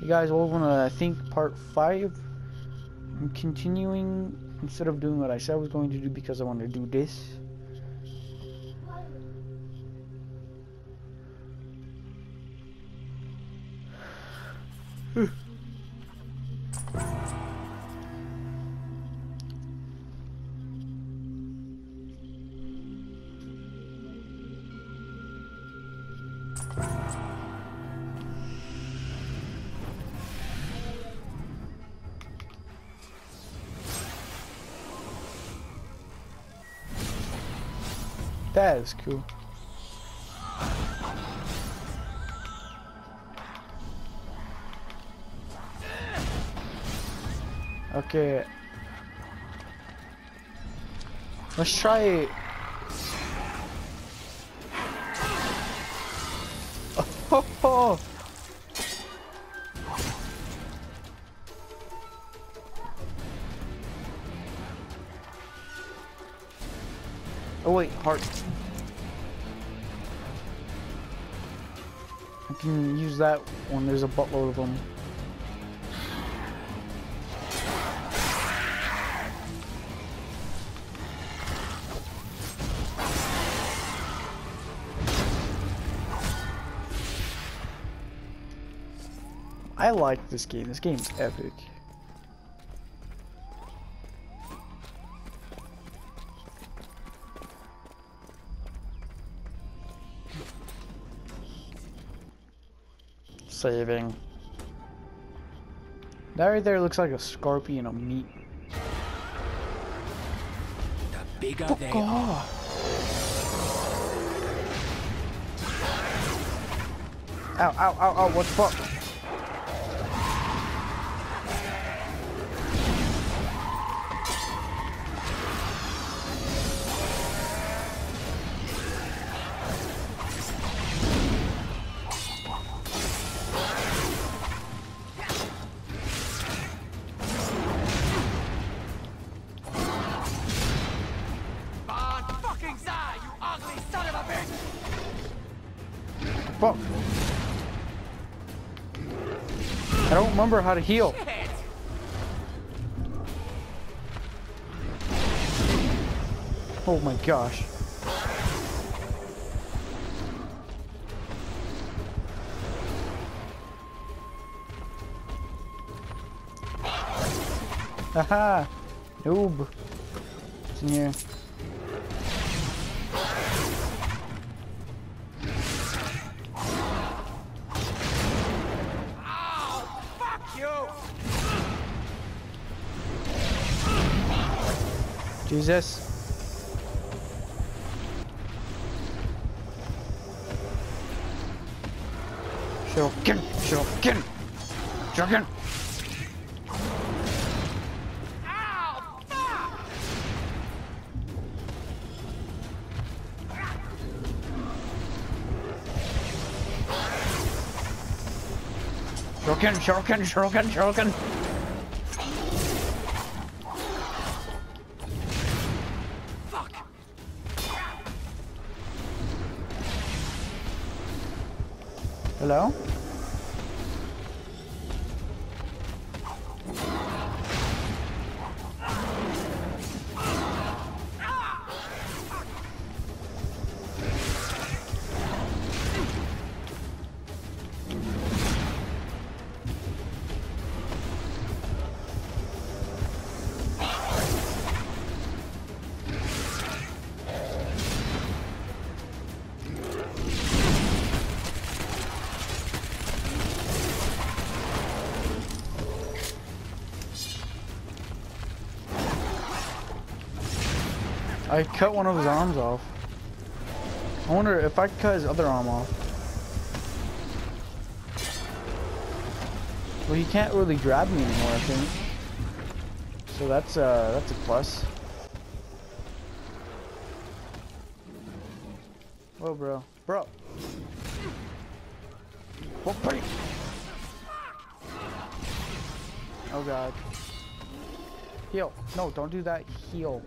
You guys all want to, think, part 5. I'm continuing instead of doing what I said I was going to do because I want to do this. That is cool. Okay. Let's try it. Oh, oh, oh wait, heart. I can use that when there's a buttload of them. I like this game. This game's epic. Saving. That right there looks like a scorpion of meat. The bigger Fuck they are. Ow, ow, ow, ow, what the fuck? Fuck. I don't remember how to heal. Oh my gosh. Haha! Noob! In here. Jesus. Shokin! Shokin! Shokin! Ow! Fuck! Shokin! Shokin! Hello? I cut one of his arms off. I wonder if I could cut his other arm off. Well, he can't really grab me anymore, I think. So that's uh, that's a plus. Whoa, bro, bro. Whoa, buddy. Oh god. Heal. No, don't do that. Heal.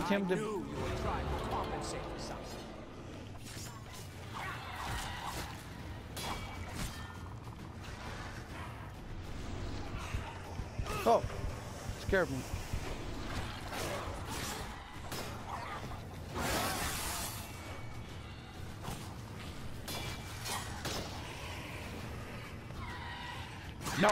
Want him to. to. Oh, scared me. No.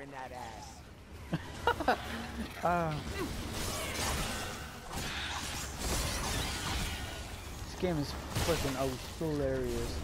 In that ass? This game is freaking oh hilarious.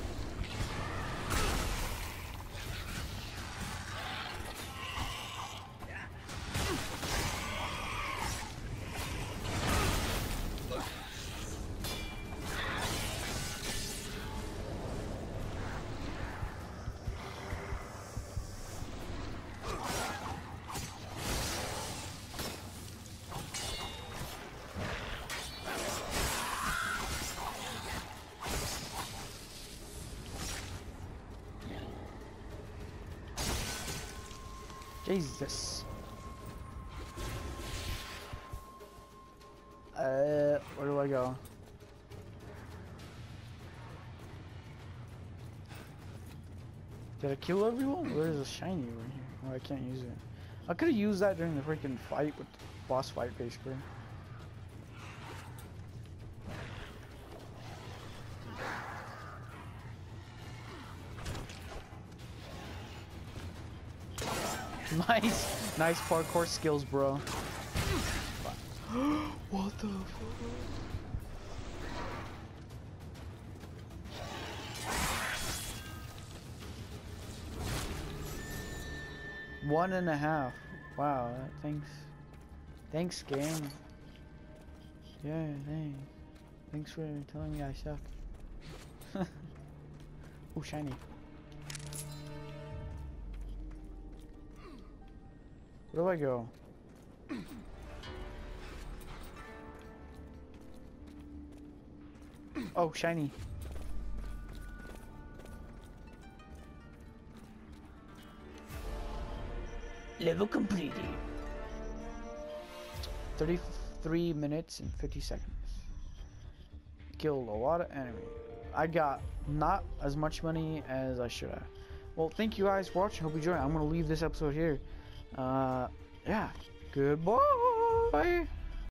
Jesus. Uh, where do I go? Did I kill everyone? Where's the shiny over here? Oh, I can't use it. I could have used that during the freaking fight with the boss fight, basically. Nice, nice parkour skills, bro. what the fuck? One and a half. Wow, thanks. Thanks, game. Yeah, thanks. Thanks for telling me I suck. oh, shiny. Where do I go? Oh, shiny. Level completed. 33 minutes and 50 seconds. Killed a lot of enemy. I got not as much money as I should have. Well, thank you guys for watching. Hope you enjoyed. I'm going to leave this episode here. Uh, yeah. Goodbye.